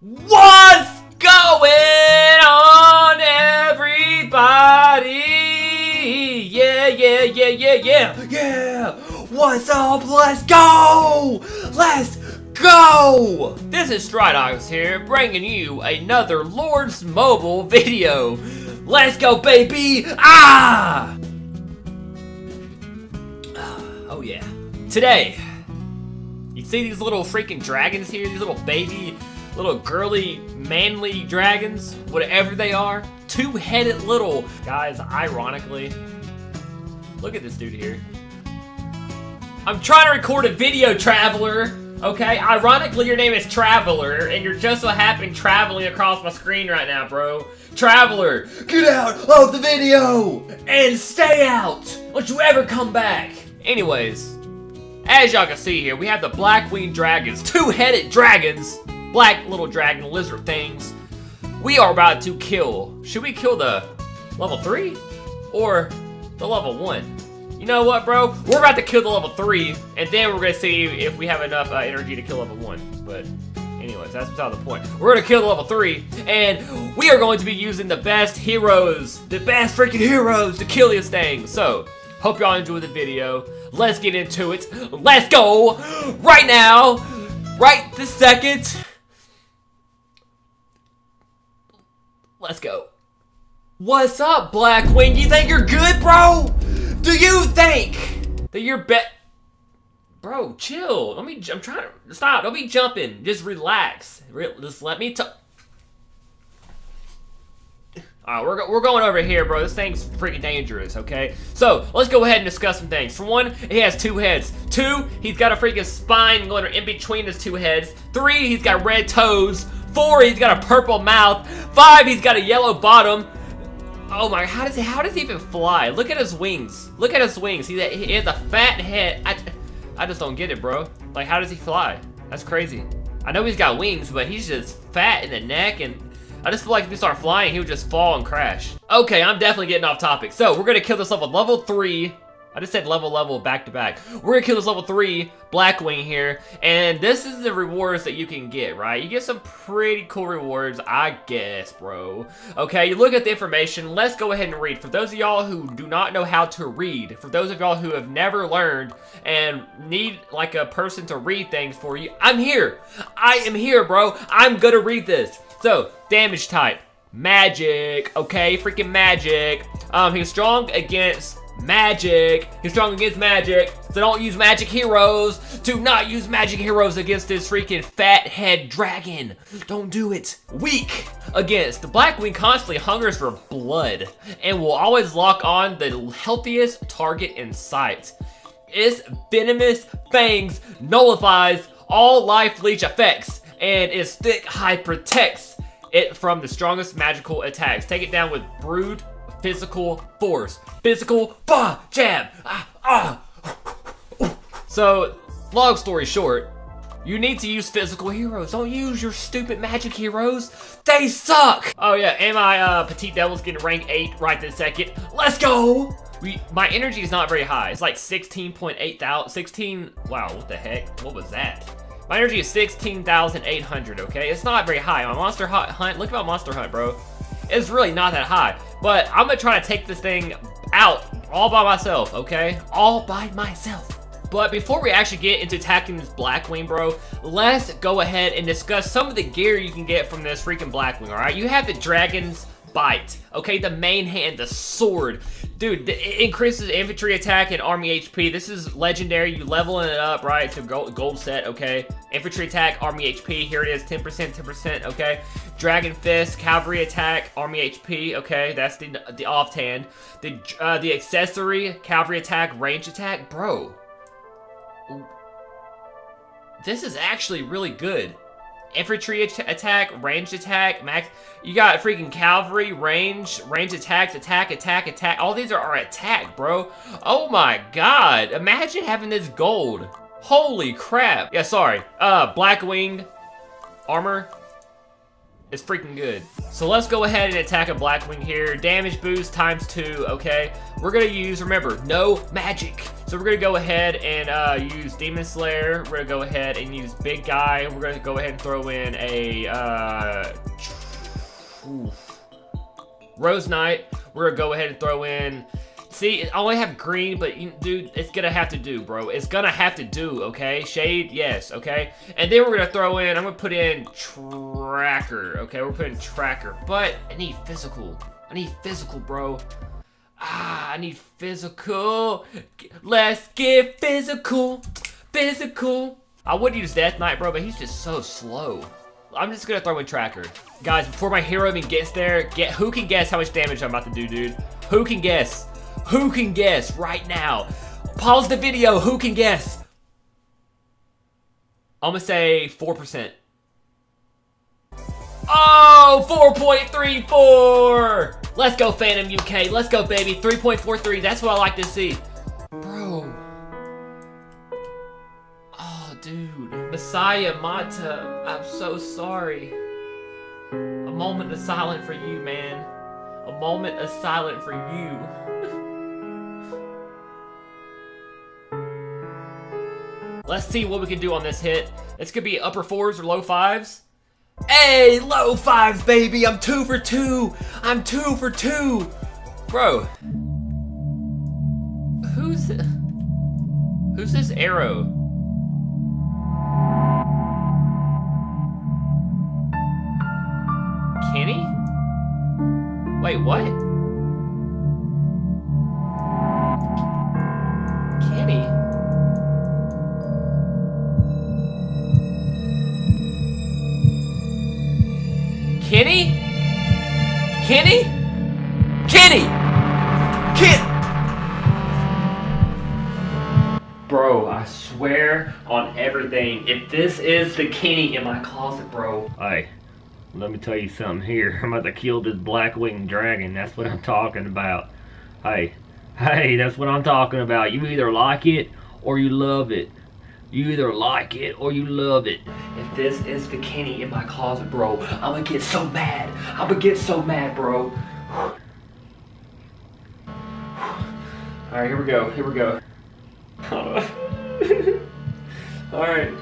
What's going on, everybody? Yeah, yeah, yeah, yeah, yeah, yeah. What's up? Let's go! Let's go! This is Stridox here, bringing you another Lords Mobile video. Let's go, baby! Ah! Oh yeah. Today, you see these little freaking dragons here? These little baby, little girly, manly dragons? Whatever they are. Two-headed little guys, ironically. Look at this dude here. I'm trying to record a video, Traveler. Okay, ironically, your name is Traveler, and you're just so happen traveling across my screen right now, bro. Traveler, get out of the video and stay out. Don't you ever come back. Anyways, as y'all can see here, we have the Black Winged Dragons, two-headed dragons, black little dragon lizard things. We are about to kill. Should we kill the level three or the level one? You know what, bro? We're about to kill the level 3, and then we're going to see if we have enough uh, energy to kill level 1. But anyways, that's beside the point. We're going to kill the level 3, and we are going to be using the best heroes, the best freaking heroes to kill this thing. So, hope y'all enjoyed the video. Let's get into it. Let's go right now, right this second. Let's go. What's up, Blackwing? You think you're good, bro? Do you think that you're bet? Bro, chill. Let me. I'm trying to stop. Don't be jumping. Just relax. Re just let me talk. Alright, we're, we're going over here, bro. This thing's freaking dangerous, okay? So, let's go ahead and discuss some things. For one, he has two heads. Two, he's got a freaking spine going in between his two heads. Three, he's got red toes. Four, he's got a purple mouth. Five, he's got a yellow bottom. Oh my, how does he, how does he even fly? Look at his wings. Look at his wings. He, he has a fat head. I, I just don't get it, bro. Like, how does he fly? That's crazy. I know he's got wings, but he's just fat in the neck and I just feel like if he start flying, he would just fall and crash. Okay, I'm definitely getting off topic. So, we're gonna kill this level, level three. I just said level, level, back to back. We're gonna kill this level three Blackwing here, and this is the rewards that you can get, right? You get some pretty cool rewards, I guess, bro. Okay, you look at the information. Let's go ahead and read. For those of y'all who do not know how to read, for those of y'all who have never learned and need like a person to read things for you, I'm here. I am here, bro. I'm gonna read this. So, damage type, magic, okay, freaking magic. Um, he's strong against magic. He's strong against magic, so don't use magic heroes. Do not use magic heroes against this freaking fat head dragon. Don't do it. Weak against the Blackwing constantly hungers for blood and will always lock on the healthiest target in sight. Its venomous fangs nullifies all life leech effects and its thick hide protects it from the strongest magical attacks. Take it down with Brood Physical Force. Physical bah, jab. Ah, ah. So, long story short, you need to use physical heroes. Don't use your stupid magic heroes. They suck. Oh yeah, and my uh, Petite Devil's getting rank 8 right this second. Let's go. We, my energy is not very high. It's like 16.8 thousand, 16, wow, what the heck? What was that? My energy is 16,800, okay? It's not very high. My Monster Hunt, look at my Monster Hunt, bro. It's really not that high. But I'm gonna try to take this thing out all by myself, okay? All by myself. But before we actually get into attacking this Blackwing, bro, let's go ahead and discuss some of the gear you can get from this freaking Blackwing, alright? You have the Dragon's Bite, okay? The main hand, the sword. Dude, it increases infantry attack and army HP. This is legendary. You leveling it up, right? A gold, gold set, okay? Infantry attack, army HP. Here it is, 10%, 10%, okay? Dragon Fist, cavalry attack, army HP, okay? That's the the offhand. The, uh, the accessory, cavalry attack, range attack. Bro. This is actually really good infantry attack, ranged attack, max. You got freaking cavalry, range, range attacks, attack, attack, attack. All these are, are attack, bro. Oh my god. Imagine having this gold. Holy crap. Yeah, sorry. Uh, black Blackwing armor. Is freaking good. So let's go ahead and attack a Blackwing here. Damage boost times two, okay? We're gonna use, remember, no magic. So we're gonna go ahead and uh, use Demon Slayer. We're gonna go ahead and use Big Guy. We're gonna go ahead and throw in a, uh, Rose Knight. We're gonna go ahead and throw in See, I only have green, but dude, it's gonna have to do, bro. It's gonna have to do, okay? Shade, yes, okay? And then we're gonna throw in, I'm gonna put in tracker, okay? We're putting tracker, but I need physical. I need physical, bro. Ah, I need physical. Let's get physical, physical. I would use Death Knight, bro, but he's just so slow. I'm just gonna throw in tracker. Guys, before my hero even gets there, get who can guess how much damage I'm about to do, dude? Who can guess? Who can guess right now? Pause the video. Who can guess? I'm going to say 4%. Oh, 4.34! Let's go, Phantom UK. Let's go, baby. 3.43. That's what I like to see. Bro. Oh, dude. Messiah Mata, I'm so sorry. A moment of silence for you, man. A moment of silence for you. Let's see what we can do on this hit. This could be upper fours or low fives. Hey, low fives, baby. I'm two for two. I'm two for two. Bro. Who's... Who's this arrow? Kenny? Wait, what? Kenny! Ken! Bro, I swear on everything, if this is the Kenny in my closet, bro. Hey, let me tell you something here. I'm about to kill this black-winged dragon. That's what I'm talking about. Hey, hey, that's what I'm talking about. You either like it or you love it. You either like it or you love it. If this is the Kenny in my closet, bro, I'm gonna get so mad. I'm gonna get so mad, bro. Alright, here we go. Here we go. Alright.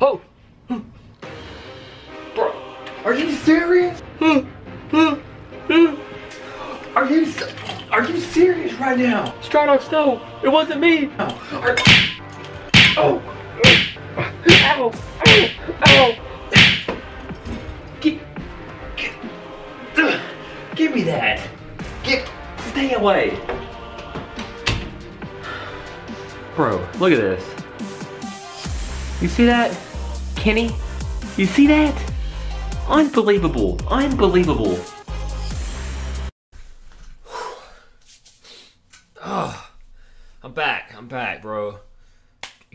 Oh! Bro, are you serious? Are you are you serious right now? Stratos, Snow, It wasn't me! Oh. Are, oh. Ow! Away. Bro, look at this. You see that? Kenny? You see that? Unbelievable. Unbelievable. oh, I'm back. I'm back, bro.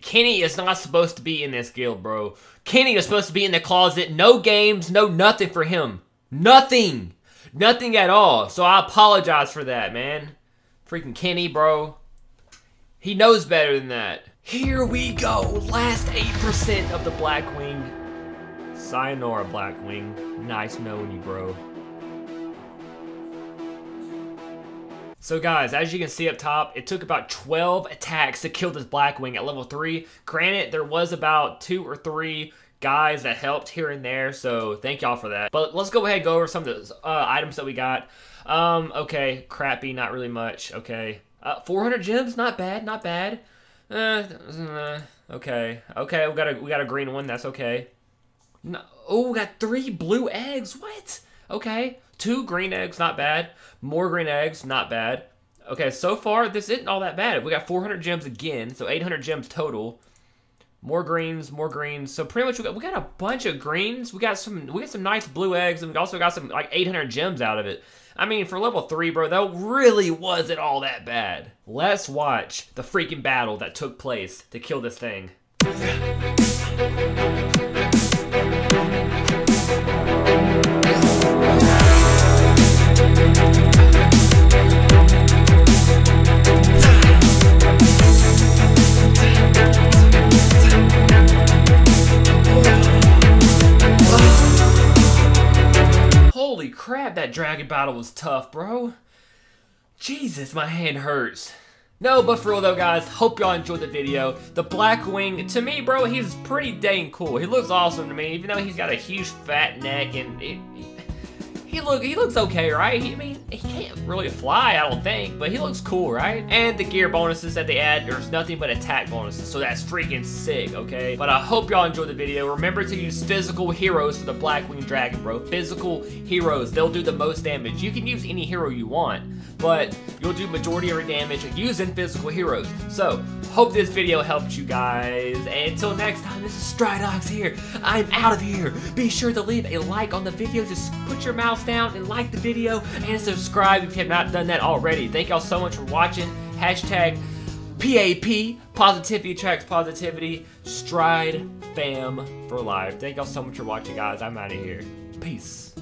Kenny is not supposed to be in this guild, bro. Kenny is supposed to be in the closet. No games, no nothing for him. Nothing. Nothing at all. So I apologize for that, man. Freaking Kenny, bro. He knows better than that. Here we go. Last 8% of the Blackwing. Sayonara, Blackwing. Nice knowing you, bro. So guys, as you can see up top, it took about 12 attacks to kill this Blackwing at level 3. Granted, there was about 2 or 3 guys that helped here and there, so thank y'all for that. But let's go ahead and go over some of the uh, items that we got. Um, okay, crappy, not really much, okay. Uh, 400 gems, not bad, not bad. Uh, uh, okay, okay, we got a we got a green one, that's okay. No, oh, we got three blue eggs, what? Okay, two green eggs, not bad. More green eggs, not bad. Okay, so far, this isn't all that bad. We got 400 gems again, so 800 gems total. More greens, more greens. So pretty much we got, we got a bunch of greens. We got some we got some nice blue eggs, and we also got some like 800 gems out of it. I mean, for level 3, bro, that really wasn't all that bad. Let's watch the freaking battle that took place to kill this thing. Dragon battle was tough, bro. Jesus, my hand hurts. No, but for real though, guys, hope y'all enjoyed the video. The Blackwing, to me, bro, he's pretty dang cool. He looks awesome to me, even though he's got a huge fat neck and it, he look he looks okay, right? He, I mean, he can't really fly, I don't think, but he looks cool, right? And the gear bonuses that they add, there's nothing but attack bonuses, so that's freaking sick, okay? But I hope y'all enjoyed the video. Remember to use physical heroes for the Blackwing Dragon, bro. Physical heroes, they'll do the most damage. You can use any hero you want, but you'll do majority of your damage using physical heroes. So, hope this video helped you guys. And until next time, this is Stridox here. I'm out of here. Be sure to leave a like on the video. Just put your mouse down and like the video and subscribe if you have not done that already. Thank y'all so much for watching. Hashtag PAP, positivity attracts positivity, stride fam for life. Thank y'all so much for watching, guys. I'm out of here. Peace.